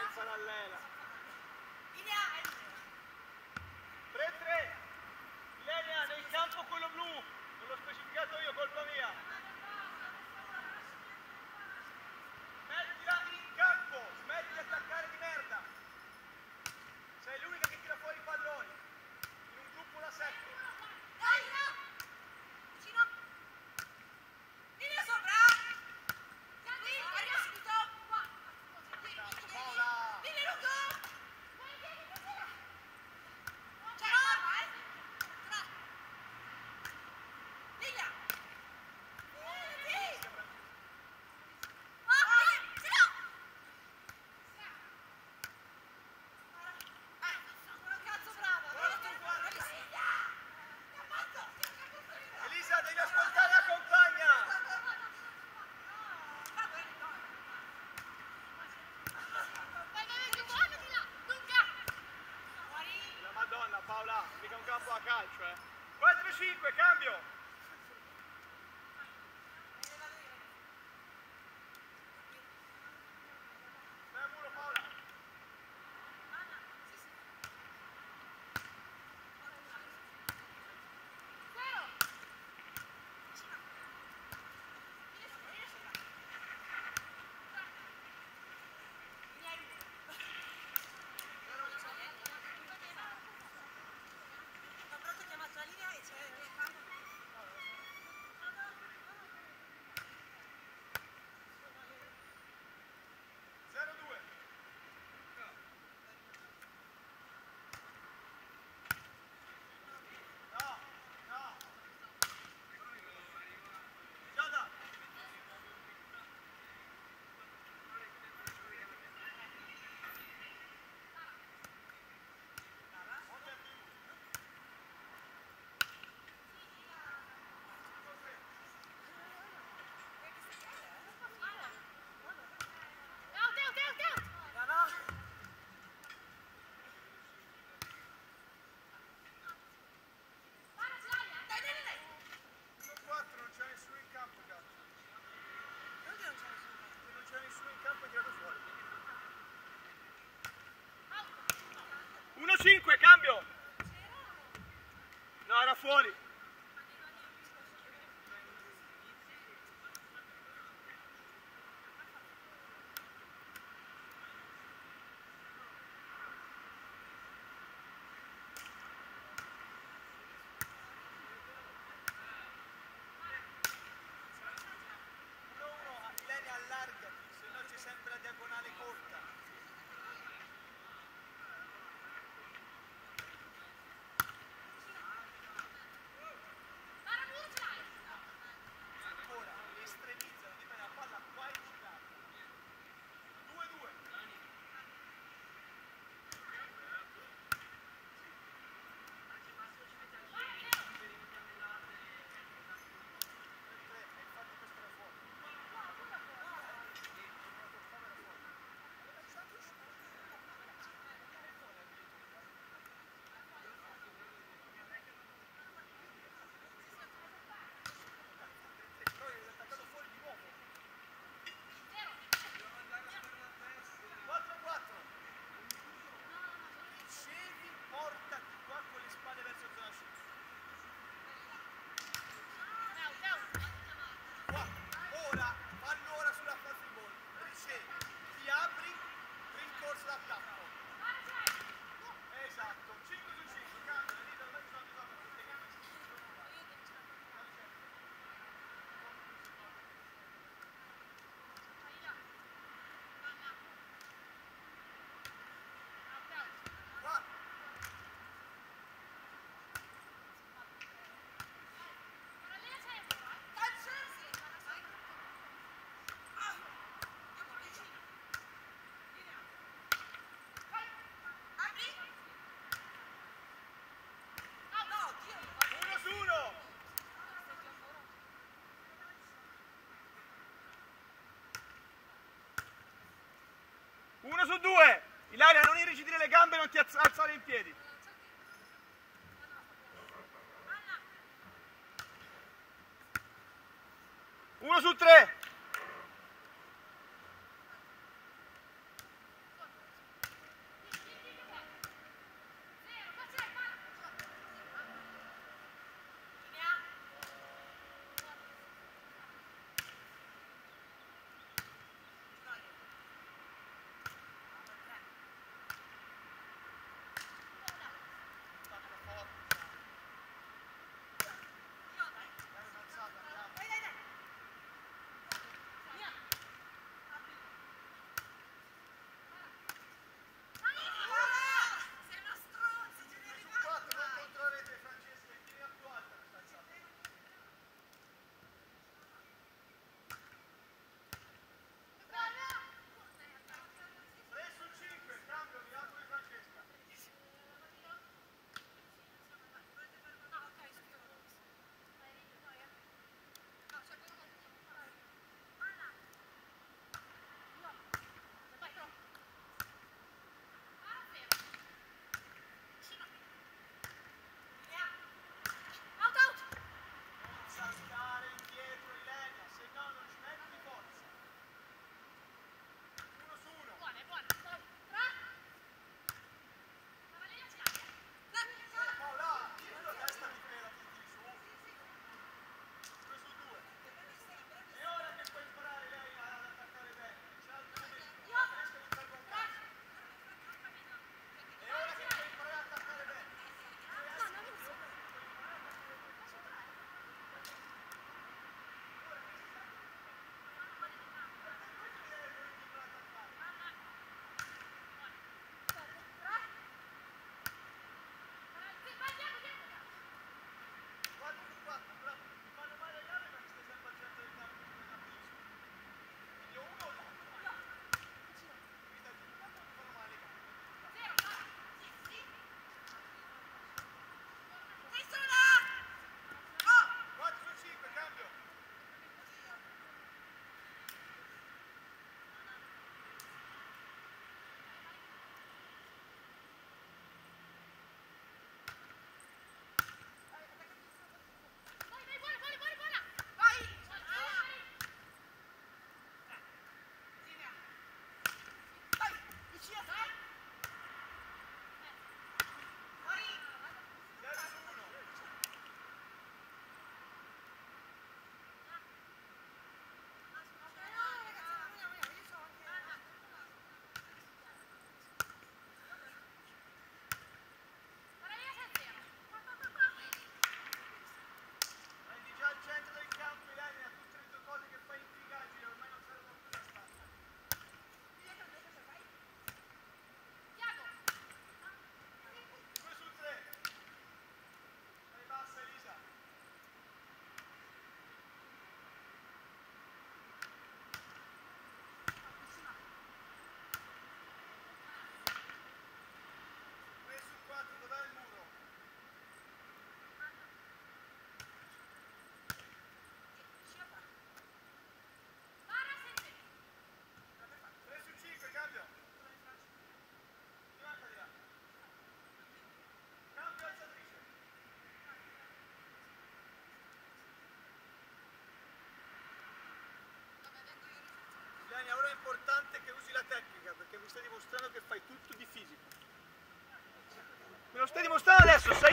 Senza l'allela. Ideale. Paola, mica un campo a calcio, eh. 4-5, cambio! fone. su due. Ilaria, non irrigidire le gambe, e non ti alzare in piedi. Uno su tre. Stai dimostrando che fai tutto di fisico. Me lo stai dimostrando adesso, sei